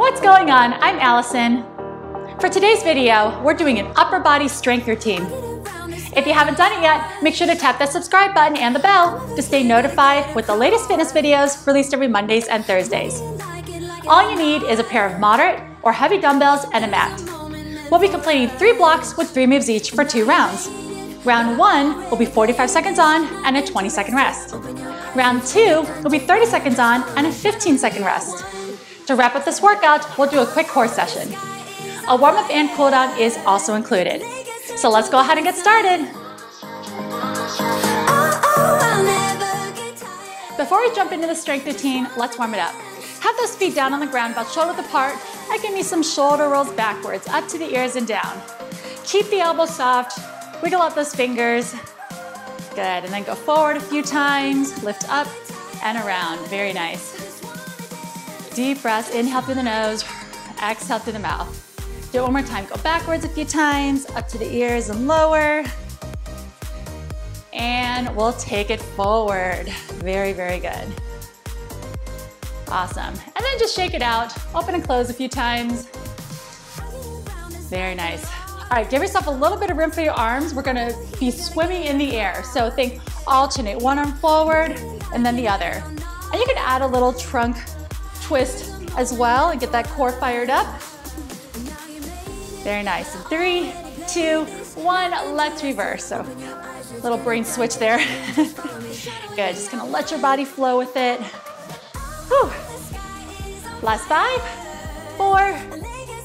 What's going on? I'm Allison. For today's video, we're doing an upper body strength routine. If you haven't done it yet, make sure to tap that subscribe button and the bell to stay notified with the latest fitness videos released every Mondays and Thursdays. All you need is a pair of moderate or heavy dumbbells and a mat. We'll be completing three blocks with three moves each for two rounds. Round one will be 45 seconds on and a 20 second rest. Round two will be 30 seconds on and a 15 second rest. To wrap up this workout, we'll do a quick core session. A warm up and cool down is also included. So let's go ahead and get started. Before we jump into the strength routine, let's warm it up. Have those feet down on the ground, about shoulder width apart, and give me some shoulder rolls backwards, up to the ears and down. Keep the elbows soft, Wiggle out those fingers. Good, and then go forward a few times, lift up and around. Very nice. Deep breaths, inhale through the nose, exhale through the mouth. Do it one more time. Go backwards a few times, up to the ears and lower. And we'll take it forward. Very, very good. Awesome. And then just shake it out. Open and close a few times. Very nice. All right, give yourself a little bit of room for your arms. We're gonna be swimming in the air. So think alternate, one arm forward and then the other. And you can add a little trunk twist as well and get that core fired up. Very nice. Three, two, one, let's reverse. So little brain switch there. Good, just gonna let your body flow with it. Whew. Last five, four,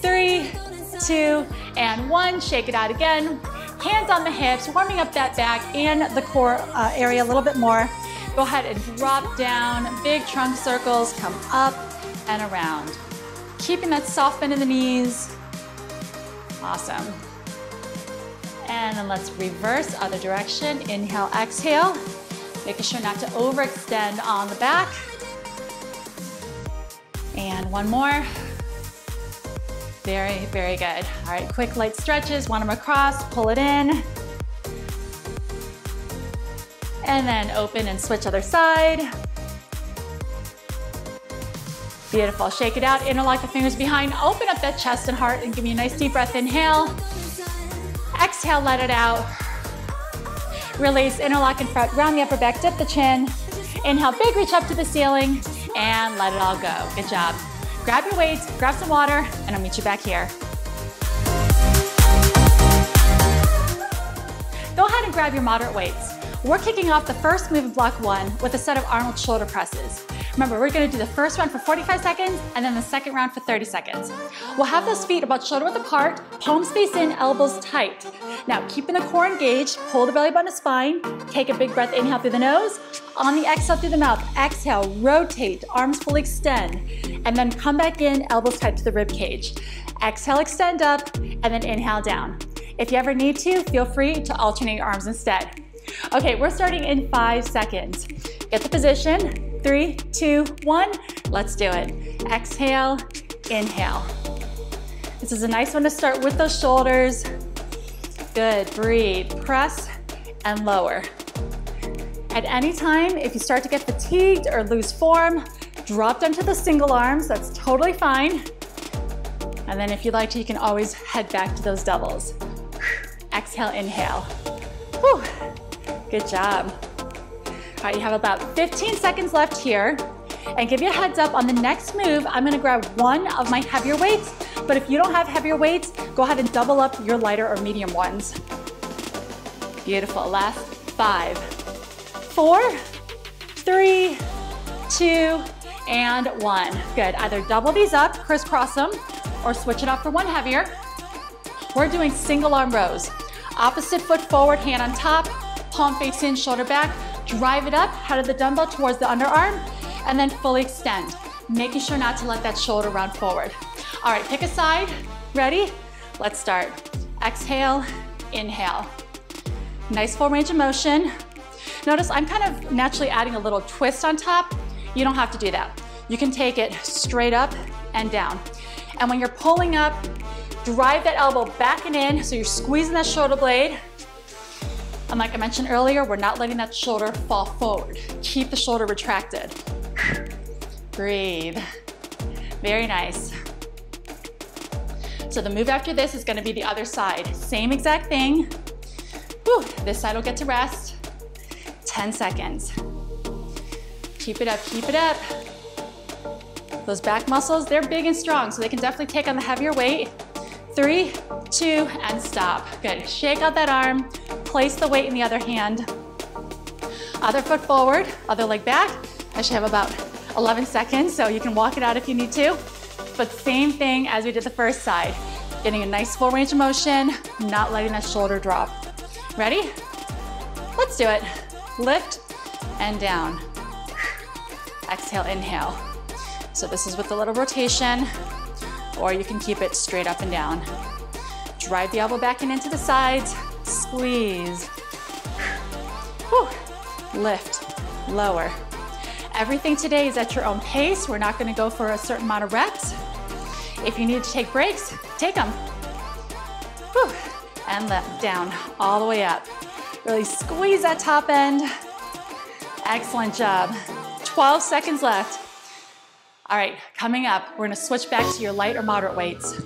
three, two, and one. Shake it out again. Hands on the hips, warming up that back and the core uh, area a little bit more. Go ahead and drop down, big trunk circles, come up and around. Keeping that soft bend in the knees. Awesome. And then let's reverse other direction. Inhale, exhale. Making sure not to overextend on the back. And one more. Very, very good. All right, quick light stretches, one arm across, pull it in. And then open and switch other side. Beautiful, shake it out, interlock the fingers behind, open up that chest and heart and give me a nice deep breath, inhale. Exhale, let it out. Release, interlock in front, round the upper back, dip the chin. Inhale, big reach up to the ceiling and let it all go. Good job. Grab your weights, grab some water, and I'll meet you back here. Go ahead and grab your moderate weights. We're kicking off the first move of block one with a set of Arnold shoulder presses. Remember, we're gonna do the first round for 45 seconds and then the second round for 30 seconds. We'll have those feet about shoulder width apart, palms face in, elbows tight. Now, keeping the core engaged, pull the belly button to spine, take a big breath, inhale through the nose, on the exhale through the mouth, exhale, rotate, arms fully extend, and then come back in, elbows tight to the rib cage. Exhale, extend up, and then inhale down. If you ever need to, feel free to alternate your arms instead. Okay, we're starting in five seconds. Get the position, three, two, one, let's do it. Exhale, inhale. This is a nice one to start with those shoulders. Good, breathe, press and lower. At any time, if you start to get fatigued or lose form, drop down to the single arms, that's totally fine. And then if you'd like to, you can always head back to those doubles. Exhale, inhale. Whew. Good job. You have about 15 seconds left here. And give you a heads up on the next move, I'm gonna grab one of my heavier weights, but if you don't have heavier weights, go ahead and double up your lighter or medium ones. Beautiful, last five, four, three, two, and one. Good, either double these up, crisscross them, or switch it up for one heavier. We're doing single arm rows. Opposite foot forward, hand on top, palm face in, shoulder back. Drive it up, head of the dumbbell towards the underarm, and then fully extend. Making sure not to let that shoulder round forward. All right, pick a side. Ready? Let's start. Exhale, inhale. Nice full range of motion. Notice I'm kind of naturally adding a little twist on top. You don't have to do that. You can take it straight up and down. And when you're pulling up, drive that elbow back and in so you're squeezing that shoulder blade. And like I mentioned earlier, we're not letting that shoulder fall forward. Keep the shoulder retracted. Breathe. Very nice. So the move after this is gonna be the other side. Same exact thing. Whew, this side will get to rest. 10 seconds. Keep it up, keep it up. Those back muscles, they're big and strong, so they can definitely take on the heavier weight. Three, two, and stop. Good, shake out that arm, place the weight in the other hand. Other foot forward, other leg back. I should have about 11 seconds, so you can walk it out if you need to. But same thing as we did the first side. Getting a nice full range of motion, not letting that shoulder drop. Ready? Let's do it. Lift and down. Exhale, inhale. So this is with a little rotation, or you can keep it straight up and down. Drive the elbow back and into the sides, squeeze. Whew. Lift, lower. Everything today is at your own pace. We're not gonna go for a certain amount of reps. If you need to take breaks, take them. Whew. And let down, all the way up. Really squeeze that top end. Excellent job. 12 seconds left. All right, coming up, we're gonna switch back to your light or moderate weights.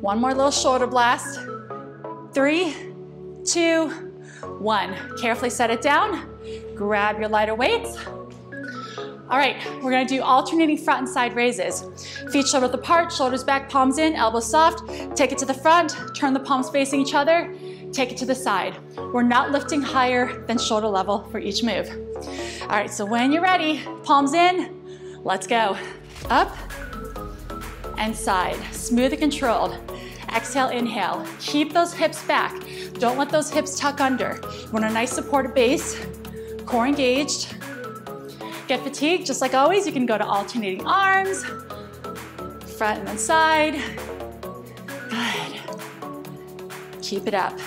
One more little shoulder blast. Three, two, one. Carefully set it down. Grab your lighter weights. All right, we're gonna do alternating front and side raises. Feet shoulder width apart, shoulders back, palms in, elbows soft. Take it to the front, turn the palms facing each other, take it to the side. We're not lifting higher than shoulder level for each move. All right, so when you're ready, palms in, Let's go. Up and side. Smooth and controlled. Exhale, inhale. Keep those hips back. Don't let those hips tuck under. You want a nice supportive base. Core engaged. Get fatigued, just like always, you can go to alternating arms. Front and then side. Good. Keep it up.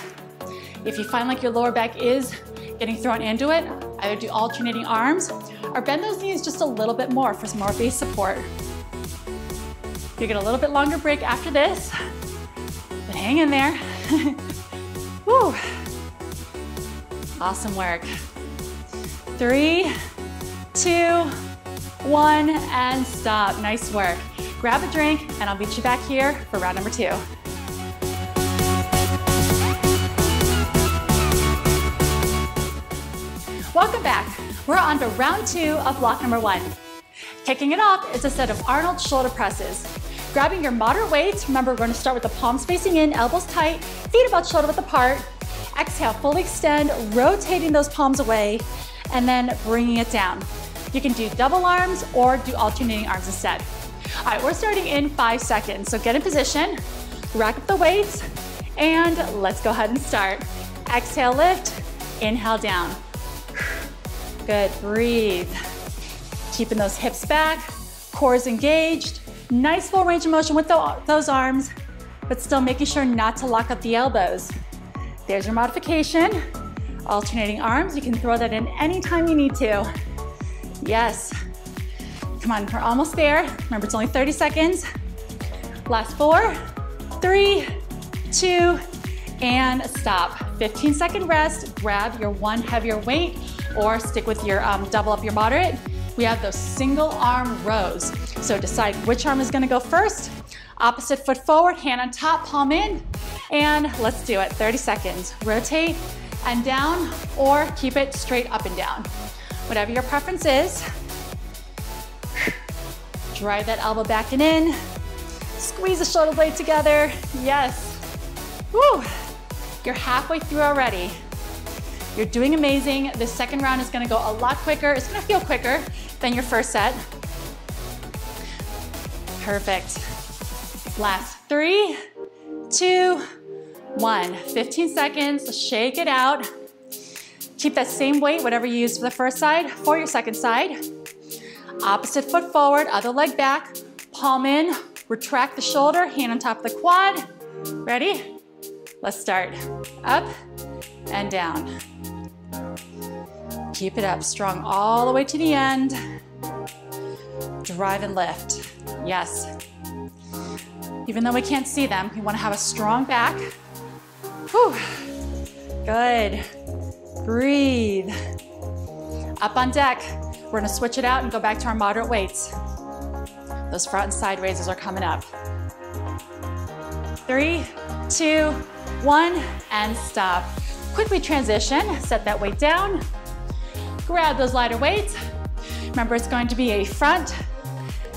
If you find like your lower back is getting thrown into it, either do alternating arms or bend those knees just a little bit more for some more base support. You get a little bit longer break after this, hang in there. Woo. Awesome work. Three, two, one, and stop. Nice work. Grab a drink, and I'll meet you back here for round number two. Welcome back. We're on to round two of block number one. Kicking it off is a set of Arnold shoulder presses. Grabbing your moderate weights, remember we're gonna start with the palms facing in, elbows tight, feet about shoulder width apart. Exhale, fully extend, rotating those palms away, and then bringing it down. You can do double arms or do alternating arms instead. All right, we're starting in five seconds. So get in position, rack up the weights, and let's go ahead and start. Exhale, lift, inhale down. Good, breathe. Keeping those hips back, cores engaged. Nice full range of motion with the, those arms, but still making sure not to lock up the elbows. There's your modification. Alternating arms, you can throw that in anytime you need to. Yes. Come on, we're almost there. Remember, it's only 30 seconds. Last four, three, two, and stop. 15 second rest, grab your one heavier weight or stick with your um, double up your moderate. We have those single arm rows. So decide which arm is gonna go first. Opposite foot forward, hand on top, palm in, and let's do it, 30 seconds. Rotate and down, or keep it straight up and down. Whatever your preference is. Drive that elbow back and in. Squeeze the shoulder blade together. Yes. Woo. You're halfway through already. You're doing amazing. The second round is gonna go a lot quicker. It's gonna feel quicker than your first set. Perfect. Last three, two, one. 15 seconds, shake it out. Keep that same weight, whatever you used for the first side, for your second side. Opposite foot forward, other leg back, palm in, retract the shoulder, hand on top of the quad. Ready? Let's start. Up and down. Keep it up, strong all the way to the end. Drive and lift. Yes. Even though we can't see them, we wanna have a strong back. Whew. Good. Breathe. Up on deck. We're gonna switch it out and go back to our moderate weights. Those front and side raises are coming up. Three, two, one, and stop. Quickly transition, set that weight down, grab those lighter weights. Remember, it's going to be a front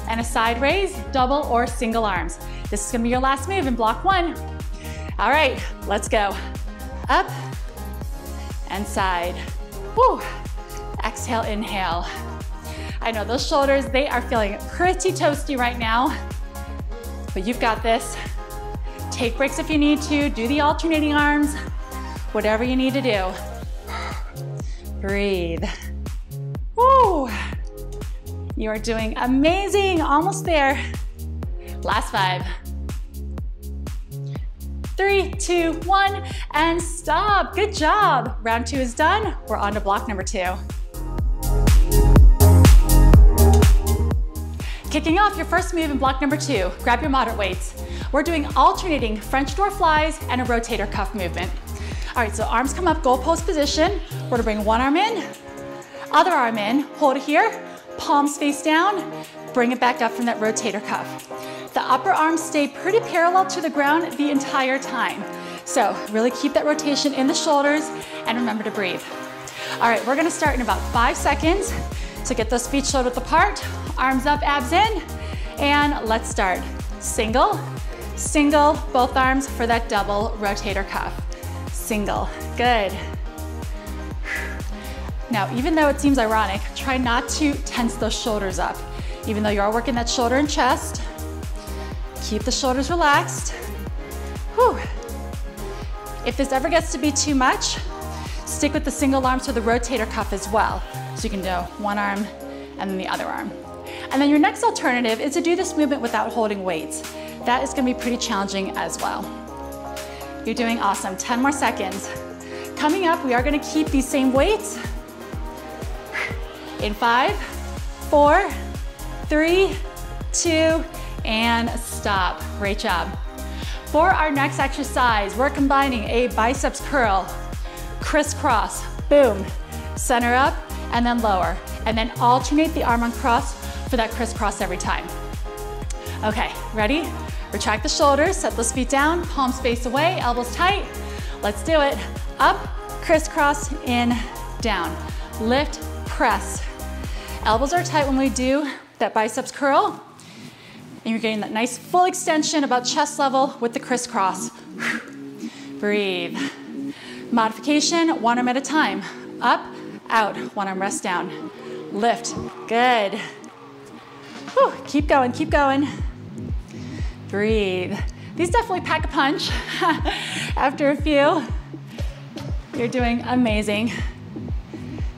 and a side raise, double or single arms. This is gonna be your last move in block one. All right, let's go. Up and side. Woo. Exhale, inhale. I know those shoulders, they are feeling pretty toasty right now, but you've got this. Take breaks if you need to, do the alternating arms, whatever you need to do. Breathe. You are doing amazing, almost there. Last five. Three, two, one, and stop. Good job. Round two is done. We're on to block number two. Kicking off your first move in block number two, grab your moderate weights. We're doing alternating French door flies and a rotator cuff movement. All right, so arms come up, goal post position. We're gonna bring one arm in, other arm in, hold it here, palms face down, bring it back up from that rotator cuff. The upper arms stay pretty parallel to the ground the entire time. So really keep that rotation in the shoulders and remember to breathe. All right, we're gonna start in about five seconds. So get those feet shoulder width apart, arms up, abs in, and let's start. Single, single, both arms for that double rotator cuff. Single, good. Now, even though it seems ironic, try not to tense those shoulders up. Even though you are working that shoulder and chest, keep the shoulders relaxed. Whew. If this ever gets to be too much, stick with the single arms to the rotator cuff as well. So you can do one arm and then the other arm. And then your next alternative is to do this movement without holding weights. That is gonna be pretty challenging as well. You're doing awesome, 10 more seconds. Coming up, we are gonna keep these same weights. In five, four, three, two, and stop. Great job. For our next exercise, we're combining a biceps curl, crisscross, boom, center up, and then lower. And then alternate the arm on cross for that crisscross every time. Okay, ready? Retract the shoulders, set those feet down, palms face away, elbows tight. Let's do it. Up, crisscross, in, down. Lift, press. Elbows are tight when we do that biceps curl. And you're getting that nice full extension about chest level with the crisscross. Breathe. Modification, one arm at a time. Up, out, one arm rest down. Lift, good. Whew. Keep going, keep going. Breathe. These definitely pack a punch after a few. You're doing amazing.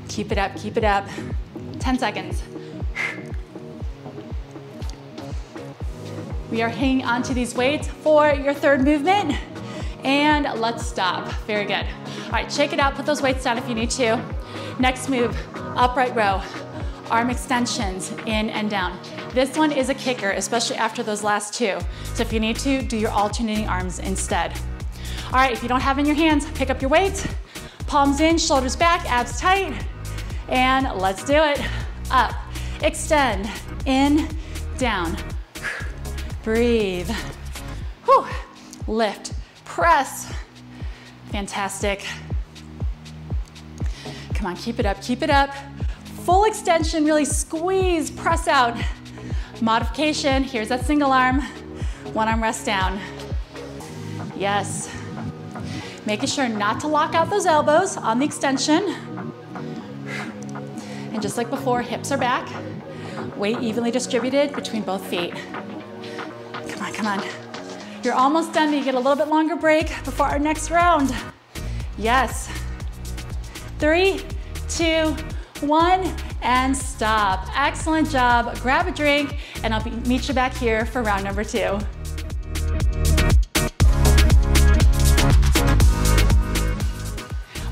Keep it up, keep it up. 10 seconds. We are hanging onto these weights for your third movement. And let's stop. Very good. All right, shake it out. Put those weights down if you need to. Next move, upright row. Arm extensions, in and down. This one is a kicker, especially after those last two. So if you need to, do your alternating arms instead. All right, if you don't have in your hands, pick up your weights. Palms in, shoulders back, abs tight. And let's do it. Up, extend, in, down. Breathe. Whew. Lift, press. Fantastic. Come on, keep it up, keep it up. Full extension, really squeeze, press out. Modification, here's that single arm. One arm rest down. Yes. Making sure not to lock out those elbows on the extension. And just like before, hips are back. Weight evenly distributed between both feet. Come on, come on. You're almost done, you get a little bit longer break before our next round. Yes. Three, two, one, and stop. Excellent job. Grab a drink, and I'll meet you back here for round number two.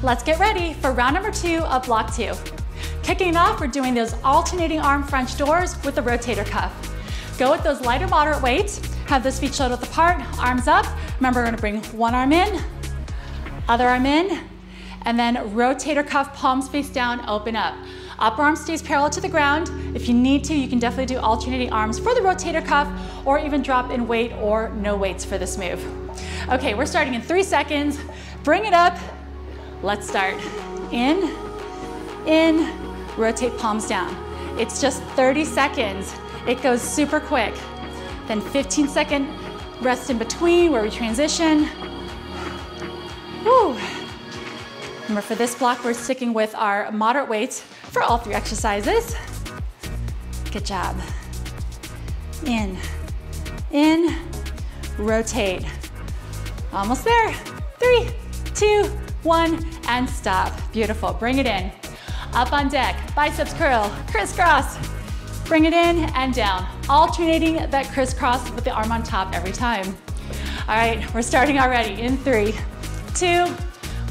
Let's get ready for round number two of block two. Kicking off, we're doing those alternating arm French doors with the rotator cuff. Go with those lighter moderate weights. Have those feet shoulder width apart, arms up. Remember, we're gonna bring one arm in, other arm in, and then rotator cuff, palms face down, open up. Upper arm stays parallel to the ground. If you need to, you can definitely do alternating arms for the rotator cuff or even drop in weight or no weights for this move. Okay, we're starting in three seconds. Bring it up. Let's start. In, in, rotate palms down. It's just 30 seconds. It goes super quick. Then 15 second rest in between where we transition. Woo. Remember for this block, we're sticking with our moderate weights for all three exercises. Good job. In, in, rotate. Almost there. Three, two, one, and stop. Beautiful, bring it in. Up on deck, biceps curl, crisscross. Bring it in and down, alternating that crisscross with the arm on top every time. All right, we're starting already in three, two,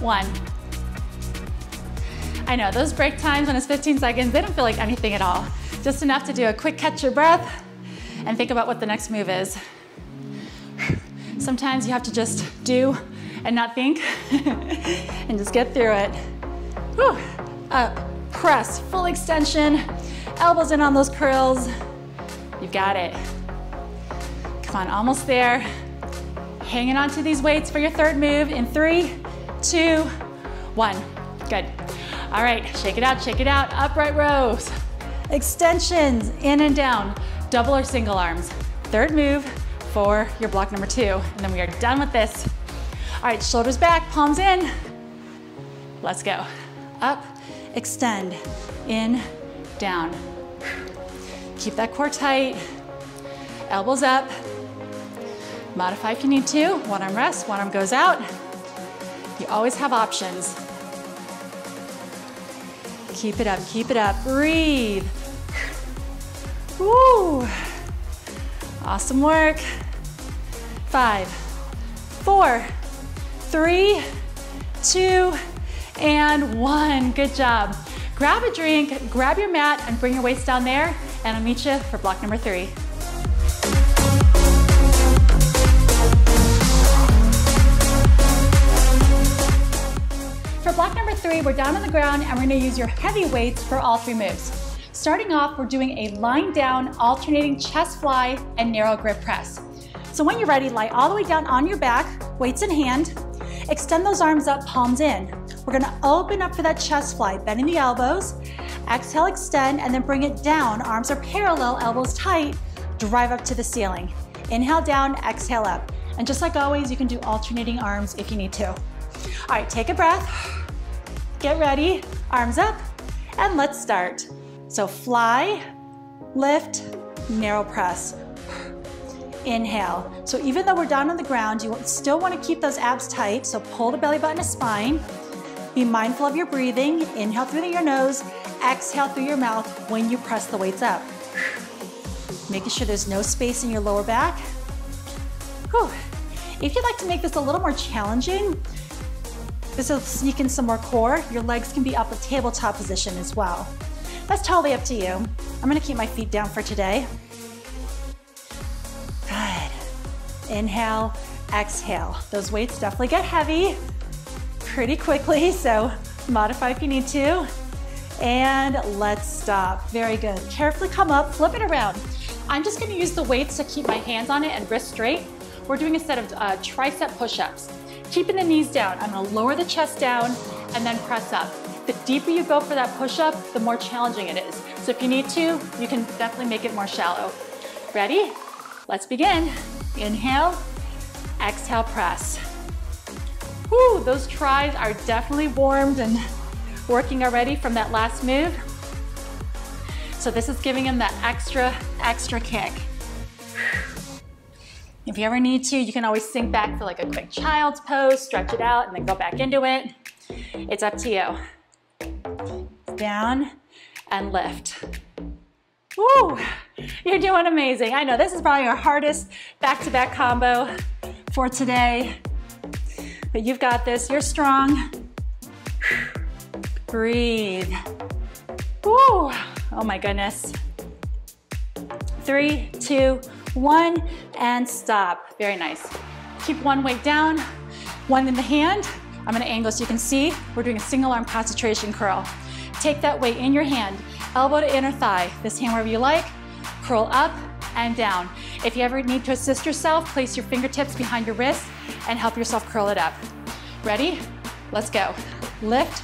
one. I know, those break times when it's 15 seconds, they don't feel like anything at all. Just enough to do a quick catch your breath and think about what the next move is. Sometimes you have to just do and not think and just get through it. Whew. Up, press, full extension, elbows in on those curls. You've got it. Come on, almost there. Hanging on to these weights for your third move in three, two, one. Good. All right, shake it out, shake it out. Upright rows. Extensions, in and down. Double or single arms. Third move for your block number two. And then we are done with this. All right, shoulders back, palms in. Let's go. Up, extend, in, down. Keep that core tight. Elbows up. Modify if you need to. One arm rests, one arm goes out. You always have options. Keep it up, keep it up. Breathe. Woo. Awesome work. Five, four, three, two, and one. Good job. Grab a drink, grab your mat, and bring your weights down there, and I'll meet you for block number three. For block number three, we're down on the ground and we're gonna use your heavy weights for all three moves. Starting off, we're doing a lying down, alternating chest fly and narrow grip press. So when you're ready, lie all the way down on your back, weights in hand. Extend those arms up, palms in. We're gonna open up for that chest fly, bending the elbows. Exhale, extend, and then bring it down. Arms are parallel, elbows tight. Drive up to the ceiling. Inhale down, exhale up. And just like always, you can do alternating arms if you need to. All right, take a breath. Get ready, arms up, and let's start. So fly, lift, narrow press. Inhale. So even though we're down on the ground, you still want to keep those abs tight. So pull the belly button to spine. Be mindful of your breathing. Inhale through your nose, exhale through your mouth when you press the weights up. Making sure there's no space in your lower back. Whew. If you'd like to make this a little more challenging, this will sneak in some more core. Your legs can be up a tabletop position as well. That's totally up to you. I'm gonna keep my feet down for today. Good. Inhale, exhale. Those weights definitely get heavy pretty quickly, so modify if you need to. And let's stop. Very good. Carefully come up, flip it around. I'm just gonna use the weights to keep my hands on it and wrist straight. We're doing a set of uh, tricep push-ups. Keeping the knees down, I'm gonna lower the chest down and then press up. The deeper you go for that push-up, the more challenging it is. So if you need to, you can definitely make it more shallow. Ready? Let's begin. Inhale, exhale, press. Whew, those tris are definitely warmed and working already from that last move. So this is giving them that extra, extra kick. If you ever need to, you can always sink back for like a quick child's pose, stretch it out, and then go back into it. It's up to you. Down and lift. Woo! You're doing amazing. I know this is probably our hardest back-to-back -back combo for today, but you've got this. You're strong. Breathe. Woo! Oh my goodness. Three, two, one, and stop. Very nice. Keep one weight down, one in the hand. I'm gonna angle so you can see. We're doing a single arm concentration curl. Take that weight in your hand, elbow to inner thigh, this hand wherever you like, curl up and down. If you ever need to assist yourself, place your fingertips behind your wrists and help yourself curl it up. Ready? Let's go. Lift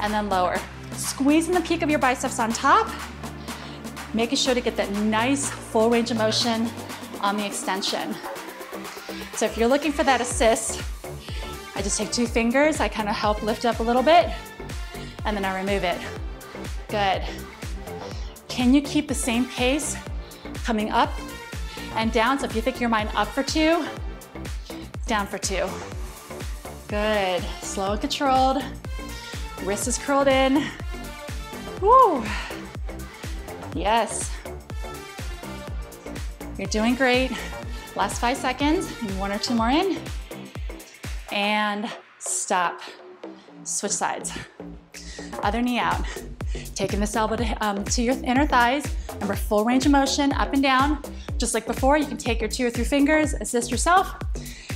and then lower. Squeezing the peak of your biceps on top, making sure to get that nice full range of motion on the extension. So if you're looking for that assist, I just take two fingers, I kind of help lift up a little bit, and then I remove it. Good. Can you keep the same pace coming up and down? So if you think your mind up for two, down for two. Good. Slow and controlled. Wrist is curled in. Woo. Yes. You're doing great. Last five seconds, one or two more in. And stop. Switch sides. Other knee out. Taking this elbow to, um, to your inner thighs. Remember, full range of motion, up and down. Just like before, you can take your two or three fingers, assist yourself.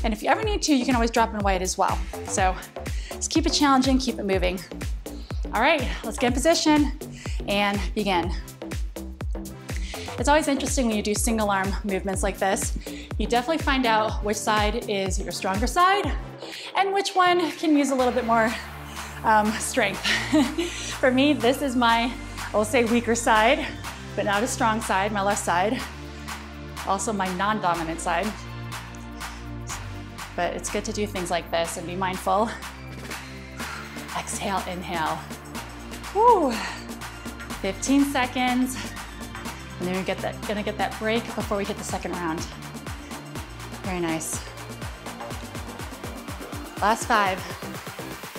And if you ever need to, you can always drop and weight as well. So just keep it challenging, keep it moving. All right, let's get in position and begin. It's always interesting when you do single arm movements like this. You definitely find out which side is your stronger side and which one can use a little bit more um, strength. For me, this is my, I'll say weaker side, but not a strong side, my left side. Also my non-dominant side. But it's good to do things like this and be mindful. Exhale, inhale. Woo. 15 seconds. And then we're get that, gonna get that break before we hit the second round. Very nice. Last five,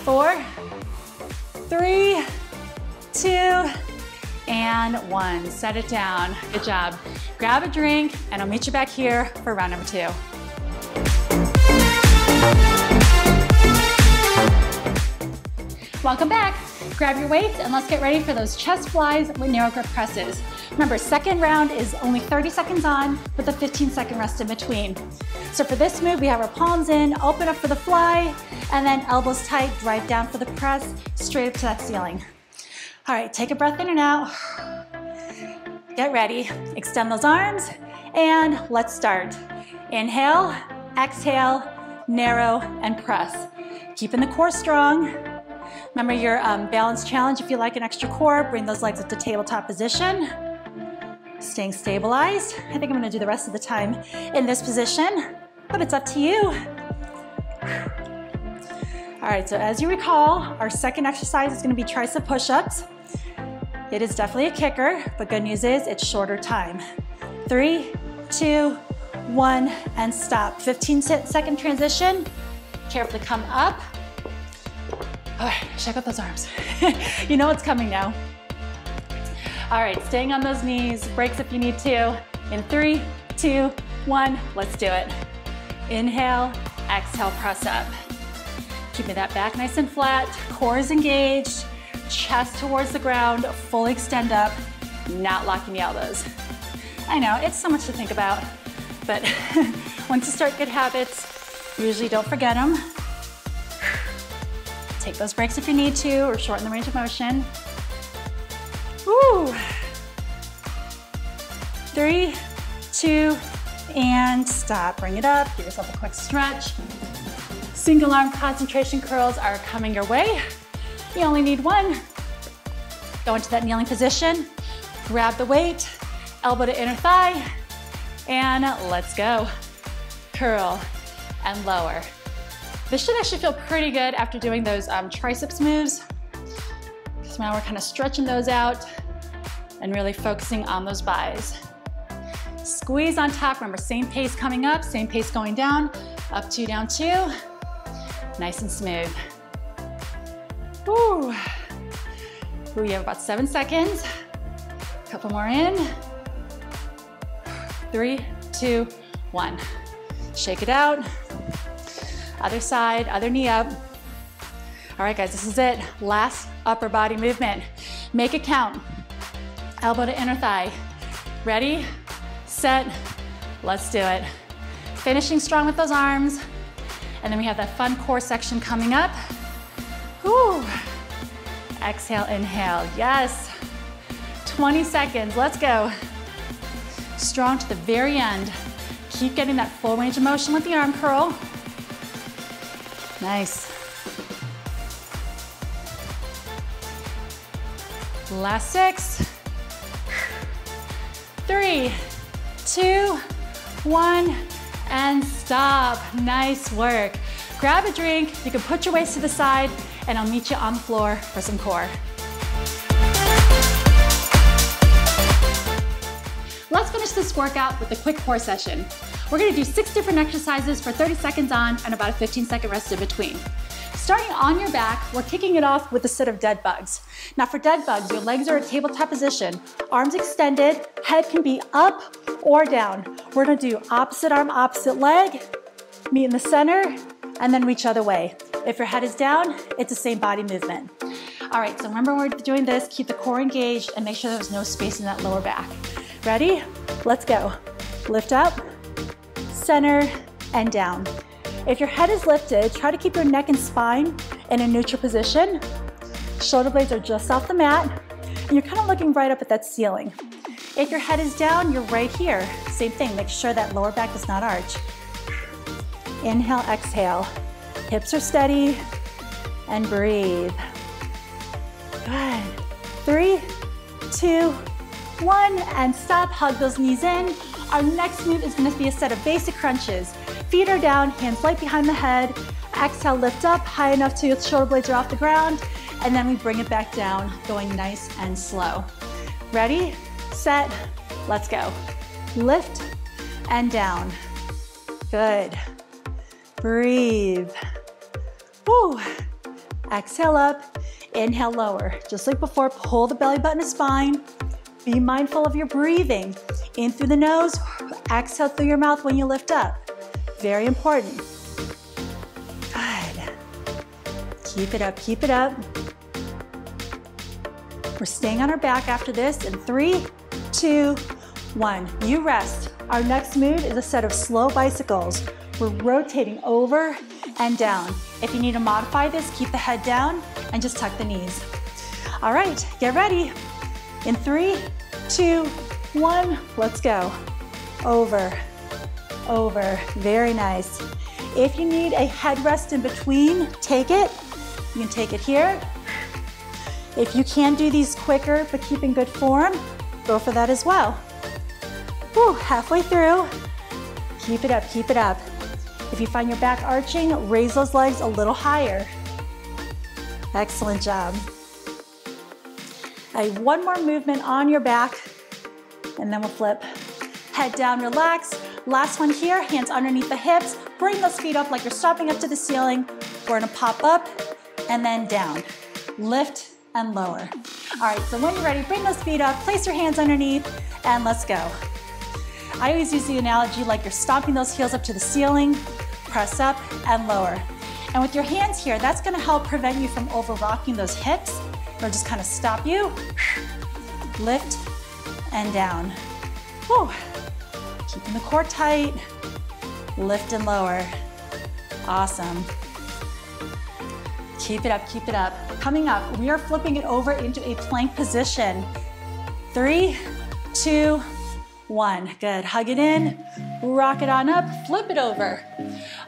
four, three, two, and one. Set it down. Good job. Grab a drink, and I'll meet you back here for round number two. Welcome back. Grab your weights and let's get ready for those chest flies with narrow grip presses. Remember, second round is only 30 seconds on with a 15 second rest in between. So for this move, we have our palms in, open up for the fly, and then elbows tight, drive down for the press, straight up to that ceiling. All right, take a breath in and out. Get ready, extend those arms, and let's start. Inhale, exhale, narrow, and press. Keeping the core strong. Remember your um, balance challenge. If you like an extra core, bring those legs up to tabletop position staying stabilized. I think I'm gonna do the rest of the time in this position, but it's up to you. All right, so as you recall, our second exercise is gonna be tricep push-ups. It is definitely a kicker, but good news is it's shorter time. Three, two, one, and stop. 15 second transition. Carefully come up. All right, check out those arms. you know what's coming now. All right, staying on those knees, breaks if you need to. In three, two, one, let's do it. Inhale, exhale, press up. Keeping that back nice and flat, core is engaged, chest towards the ground, fully extend up, not locking the elbows. I know, it's so much to think about, but once you start good habits, usually don't forget them. Take those breaks if you need to, or shorten the range of motion. Woo. Three, two, and stop. Bring it up, give yourself a quick stretch. Single arm concentration curls are coming your way. You only need one. Go into that kneeling position, grab the weight, elbow to inner thigh, and let's go. Curl and lower. This should actually feel pretty good after doing those um, triceps moves. So now we're kind of stretching those out and really focusing on those bis. Squeeze on top, remember same pace coming up, same pace going down, up two, down two, nice and smooth. Woo. Ooh, you have about seven seconds. Couple more in. Three, two, one. Shake it out. Other side, other knee up. All right, guys, this is it. Last upper body movement. Make it count. Elbow to inner thigh. Ready, set, let's do it. Finishing strong with those arms. And then we have that fun core section coming up. Whew. Exhale, inhale. Yes. 20 seconds. Let's go. Strong to the very end. Keep getting that full range of motion with the arm curl. Nice. Last six, three, two, one, and stop. Nice work. Grab a drink. You can put your waist to the side and I'll meet you on the floor for some core. Let's finish this workout with a quick core session. We're gonna do six different exercises for 30 seconds on and about a 15 second rest in between. Starting on your back, we're kicking it off with a set of dead bugs. Now for dead bugs, your legs are at tabletop position, arms extended, head can be up or down. We're gonna do opposite arm, opposite leg, meet in the center, and then reach other way. If your head is down, it's the same body movement. All right, so remember we're doing this, keep the core engaged and make sure there's no space in that lower back. Ready? Let's go. Lift up, center, and down. If your head is lifted, try to keep your neck and spine in a neutral position. Shoulder blades are just off the mat, and you're kind of looking right up at that ceiling. If your head is down, you're right here. Same thing, make sure that lower back does not arch. Inhale, exhale. Hips are steady, and breathe. Good. Three, two, one, and stop, hug those knees in. Our next move is gonna be a set of basic crunches. Feet are down, hands light behind the head. Exhale, lift up high enough to your shoulder blades are off the ground. And then we bring it back down, going nice and slow. Ready, set, let's go. Lift and down. Good. Breathe. Woo. Exhale up, inhale lower. Just like before, pull the belly button to spine. Be mindful of your breathing. In through the nose, exhale through your mouth when you lift up. Very important. Good. Keep it up, keep it up. We're staying on our back after this in three, two, one. You rest. Our next move is a set of slow bicycles. We're rotating over and down. If you need to modify this, keep the head down and just tuck the knees. All right, get ready. In three, two, one, let's go. Over, over, very nice. If you need a headrest in between, take it. You can take it here. If you can do these quicker but keep in good form, go for that as well. Whew, halfway through. Keep it up, keep it up. If you find your back arching, raise those legs a little higher. Excellent job. Right, one more movement on your back, and then we'll flip. Head down, relax. Last one here, hands underneath the hips. Bring those feet up like you're stopping up to the ceiling. We're gonna pop up and then down. Lift and lower. All right, so when you're ready, bring those feet up, place your hands underneath, and let's go. I always use the analogy like you're stomping those heels up to the ceiling, press up and lower. And with your hands here, that's gonna help prevent you from over rocking those hips or just kind of stop you. Lift and down. Whew. Keeping the core tight. Lift and lower. Awesome. Keep it up, keep it up. Coming up, we are flipping it over into a plank position. Three, two, one. Good. Hug it in, rock it on up, flip it over.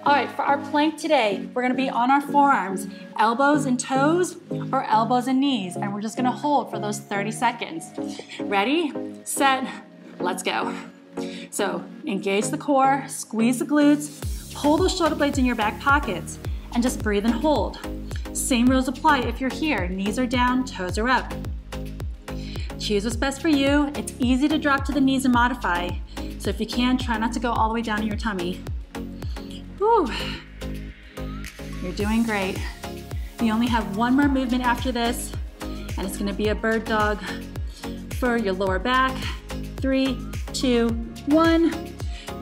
All right, for our plank today, we're gonna be on our forearms, elbows and toes, or elbows and knees, and we're just gonna hold for those 30 seconds. Ready, set, let's go. So engage the core, squeeze the glutes, pull those shoulder blades in your back pockets, and just breathe and hold. Same rules apply if you're here. Knees are down, toes are up. Choose what's best for you. It's easy to drop to the knees and modify. So if you can, try not to go all the way down to your tummy. Whew. You're doing great. We only have one more movement after this, and it's gonna be a bird dog for your lower back. Three, two, one.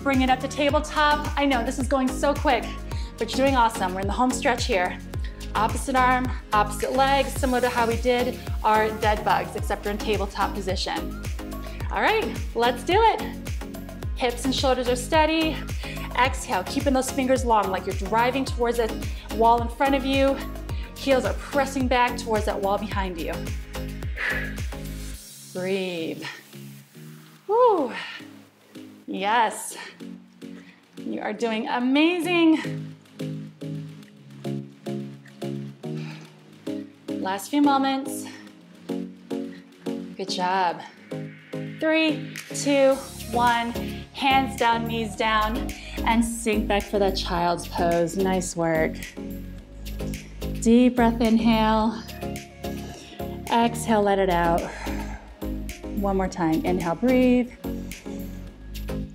Bring it up to tabletop. I know this is going so quick, but you're doing awesome. We're in the home stretch here. Opposite arm, opposite leg, similar to how we did our dead bugs, except we're in tabletop position. All right, let's do it. Hips and shoulders are steady. Exhale, keeping those fingers long like you're driving towards a wall in front of you. Heels are pressing back towards that wall behind you. Breathe. Woo. Yes. You are doing amazing. Last few moments. Good job. Three, two, one. Hands down, knees down, and sink back for that child's pose. Nice work. Deep breath inhale. Exhale, let it out. One more time. Inhale, breathe.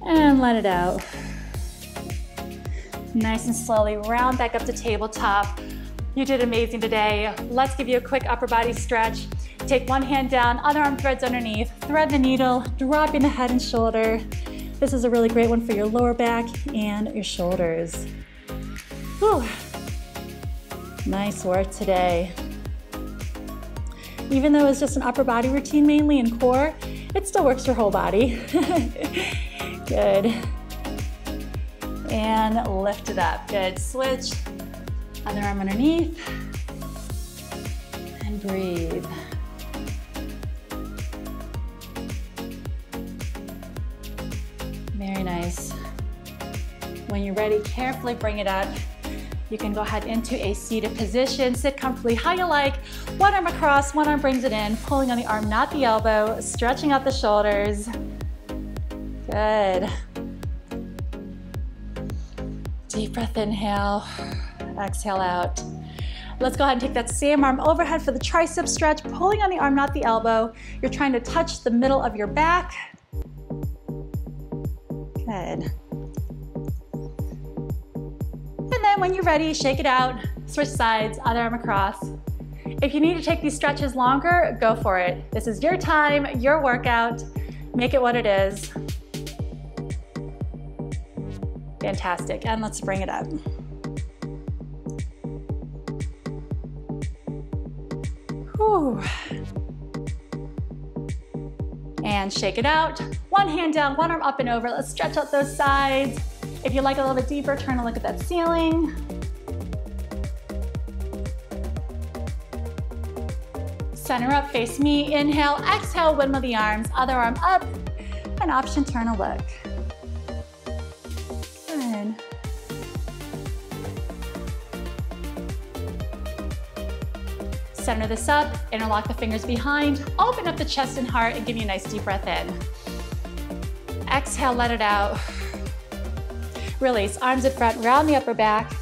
And let it out. Nice and slowly round back up to tabletop. You did amazing today. Let's give you a quick upper body stretch. Take one hand down, other arm threads underneath, thread the needle, dropping the head and shoulder. This is a really great one for your lower back and your shoulders. Whew. Nice work today. Even though it's just an upper body routine mainly and core, it still works your whole body. Good. And lift it up. Good. Switch. Other arm underneath. And breathe. Very nice. When you're ready, carefully bring it up you can go ahead into a seated position, sit comfortably how you like. One arm across, one arm brings it in, pulling on the arm, not the elbow, stretching out the shoulders. Good. Deep breath inhale, exhale out. Let's go ahead and take that same arm overhead for the tricep stretch, pulling on the arm, not the elbow. You're trying to touch the middle of your back. Good. Then when you're ready, shake it out, switch sides, other arm across. If you need to take these stretches longer, go for it. This is your time, your workout. Make it what it is. Fantastic, and let's bring it up. Whew. And shake it out. One hand down, one arm up and over. Let's stretch out those sides. If you like a little bit deeper, turn a look at that ceiling. Center up, face me, inhale, exhale, windmill the arms, other arm up, and option turn a look. Good. Center this up, interlock the fingers behind, open up the chest and heart, and give you a nice deep breath in. Exhale, let it out. Release, arms at front, round the upper back.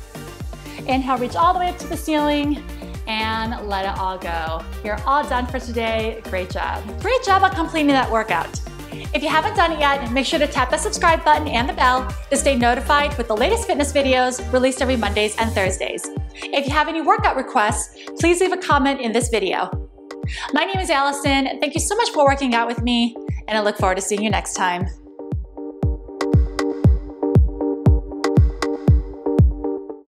Inhale, reach all the way up to the ceiling and let it all go. You're all done for today. Great job. Great job on completing that workout. If you haven't done it yet, make sure to tap the subscribe button and the bell to stay notified with the latest fitness videos released every Mondays and Thursdays. If you have any workout requests, please leave a comment in this video. My name is Allison. Thank you so much for working out with me, and I look forward to seeing you next time.